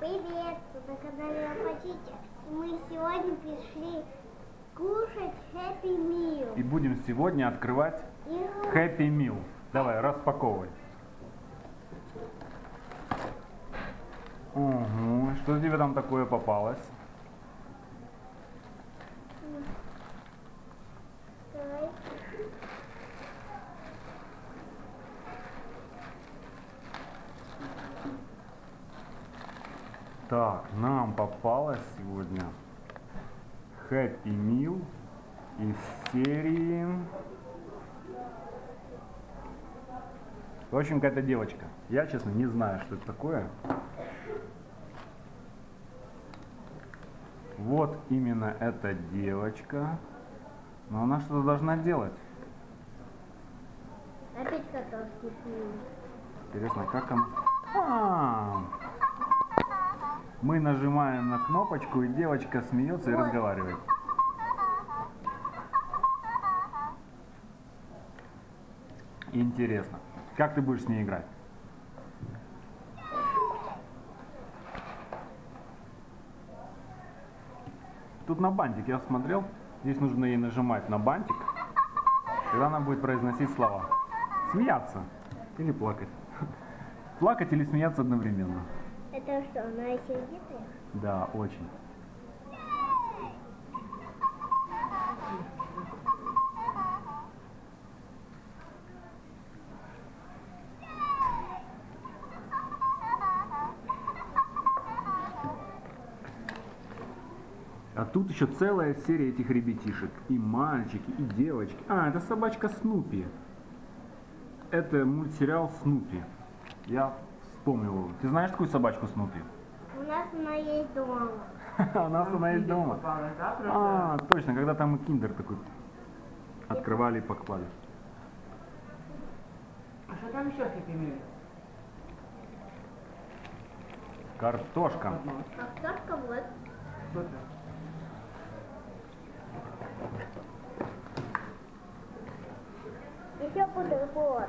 Привет, вы на канале Апатитя. И мы сегодня пришли кушать Happy Meal. И будем сегодня открывать И Happy Meal. Давай, распаковывай. Угу. Что тебе там такое попалось? давай. Так, нам попалось сегодня Happy Meal из серии... В общем, какая-то девочка. Я, честно, не знаю, что это такое. Вот именно эта девочка. Но она что-то должна делать. Опять котовский фильм. Интересно, как она... А, Мы нажимаем на кнопочку, и девочка смеется и разговаривает. Интересно. Как ты будешь с ней играть? Тут на бантик я смотрел. Здесь нужно ей нажимать на бантик. Тогда она будет произносить слова. Смеяться или плакать. Плакать или смеяться одновременно. Это что, она сердитая? Да, очень. А тут еще целая серия этих ребятишек. И мальчики, и девочки. А, это собачка Снупи. Это мультсериал Снупи. Я вспомнил его. Ты знаешь такую собачку Снупи? У нас она есть дома. У нас она есть дома. А, точно, когда там киндер такой открывали и поклали. А що там ще хеппі міл? Картошка. Картошка вот. Еще бутерброд.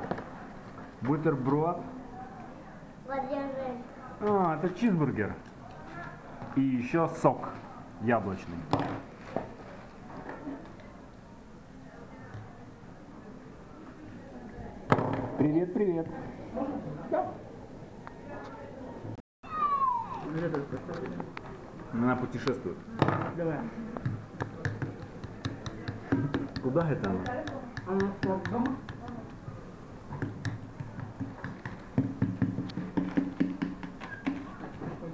Бутерброд. А, это чизбургер. И еще сок яблочный. Привет, привет. Она путешествует. Давай. Куда это она? А ну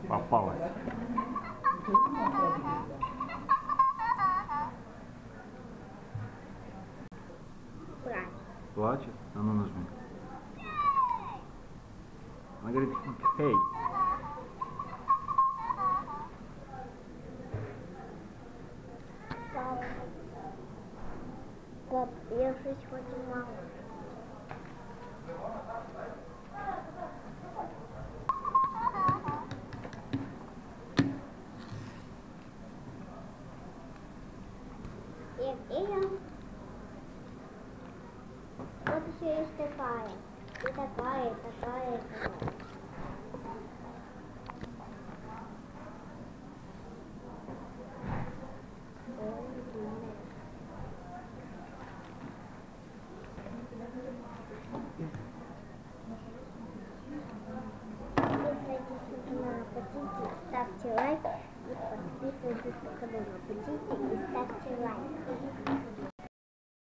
Попалась. Брать. Плачет? А ну нажми. Она говорит, хей. Пап. Пап, я же сегодня мало. И, и я. Еще есть такая. И такая, и такая, и такая.